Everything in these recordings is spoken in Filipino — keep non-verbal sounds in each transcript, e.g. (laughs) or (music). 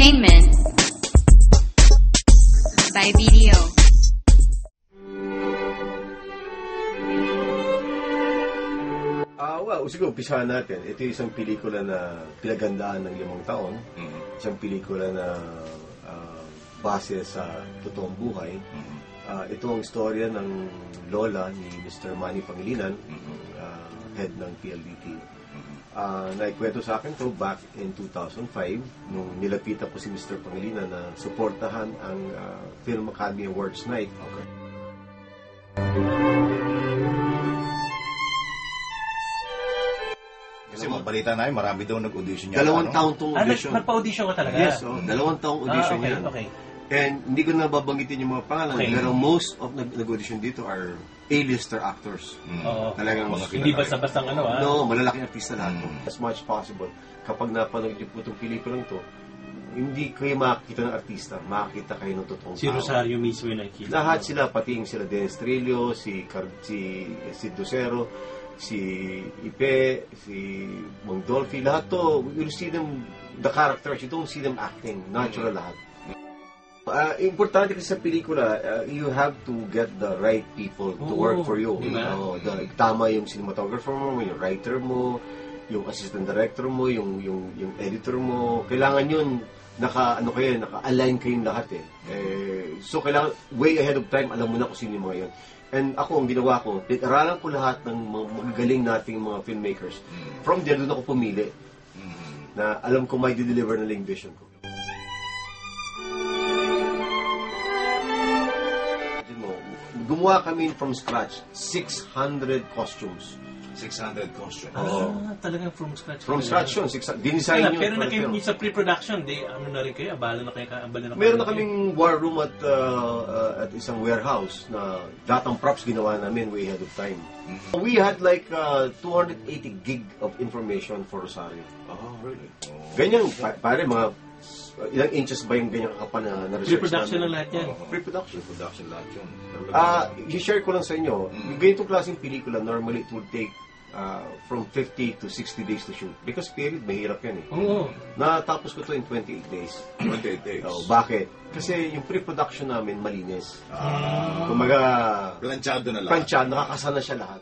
Entertainment by BDO. Ah, well, siguro umpisahan natin. Ito yung isang pelikula na pinagandaan ng limang taon. Mhm. Isang pelikula na ah, base sa totoong buhay. Mhm. Ah, ito ang istorya ng lola ni Mr. Manny Pangilinan, Mhm. ah, head ng PLDT. Uh, naikwento sa akin to back in 2005 nung nilapitan ko si Mr. Pangilinan na suportahan ang ah, Film Academy Awards night. Okay. Kasi mga balita na marami daw nag-audition niya. Dalawang taon tong Ah, nag- audition. nagpa-audition ka talaga? Yes, oh, dalawang taong audition ah, okay, yan. okay. And hindi ko na babanggitin yung mga pangalan, Okay. pero most of nag- nag-audition dito are A-lister actors. Mm. Oo. Talagang Mga Hindi kilala. basta-bastang ano ah. No, malalaking artista lahat. Mm. As much possible, kapag napanood niyo po itong pelikulang to, hindi kayo makakita ng artista, makakita kayo ng totoong Si tao. Rosario mismo yung nakikita. Lahat sila, pati yung sila Dennis Trillo, si, Car- si, si Docero, si Ipe, si Mang Dolphy, lahat to, you'll see them, the characters, you don't see them acting, natural lahat. Ah, importante kasi sa pelikula, ah, you have to get the right people to Oo, work for you. di ba? Oo, the- tama yung cinematographer mo, yung writer mo, yung assistant director mo, yung yung yung editor mo. Kailangan yun naka ano kayo, naka-align kayong lahat eh. eh. So kailangan way ahead of time alam mo na kung sino yung mga yun. And ako ang ginawa ko, pinag-aralan ko lahat ng mga magagaling nating mga filmmakers. Mm. From there doon ako pumili Mhm. na alam ko may deliver na lang vision ko. Gumawa kami from scratch 600 costumes. 600 costume. Ah, talagang from scratch. From scratch yun, 600. Dinesign Wala, yun. pero na kayo sa pre-production, di, ano na rin kayo, abala na kayo, abala na kayo. Meron na kaming war room at uh, uh, at isang warehouse na lahat ng props ginawa namin way ahead of time. Mhm. We had like uh, 280 gig of information for Rosario. Oh, really? Oh. Ganyan, pa- pare, mga ilang inches ba yung ganyang kakapa na, na research Pre-production lang lahat yan. Oo. Pre-production. Pre-production lahat yun. Ah, i-share ko lang sa inyo, Mm. yung ganitong klaseng pelikula, normally it would take uh, from 50 to 60 days to shoot. Because period, mahirap yan eh. Oo. Natapos ko to in 28 days. 28 days. Oh, bakit? Kasi yung pre-production namin malinis. Ah, Kumaga, planchado na lahat. plancha, nakakasana siya lahat.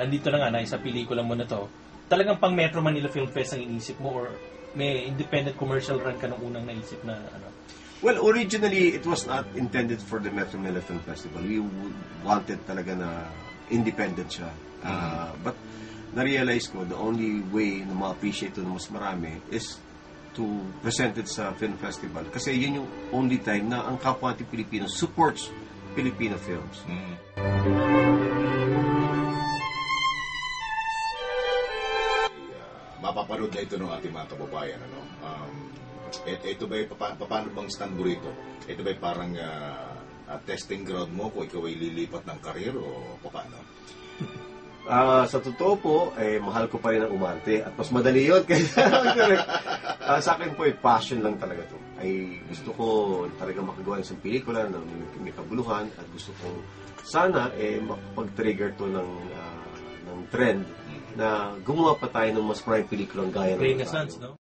Nandito na nga, na sa pelikula mo na to, talagang pang Metro Manila Film Fest ang inisip mo or may independent commercial run ka nung unang naisip na ano? Well, originally, it was not intended for the Metro Manila Film Festival. We wanted talaga na independent siya. Uh, But, na-realize ko, the only way na ma-appreciate ito ng mas marami is to present it sa film festival. Kasi yun yung only time na ang kapwa Pilipino supports Filipino films. Mm. Mapapanood na ito ng ating mga kababayan. Ano? Um, et, ito ba pa, paano bang stand mo rito? Ito ba parang ah, ah, testing ground mo kung ikaw ay lilipat ng karir o paano? Ah, sa totoo po, eh, mahal ko pa rin ang umarte at mas madali yun (laughs) kaysa. Ah, sa akin po, eh, passion lang talaga to. Ay gusto ko talaga makagawa ng isang pelikula na may, may kabuluhan at gusto ko sana eh makapag-trigger to ng ah, ng trend na gumawa pa tayo ng mas maraming pelikulang gaya ng Renaissance, no?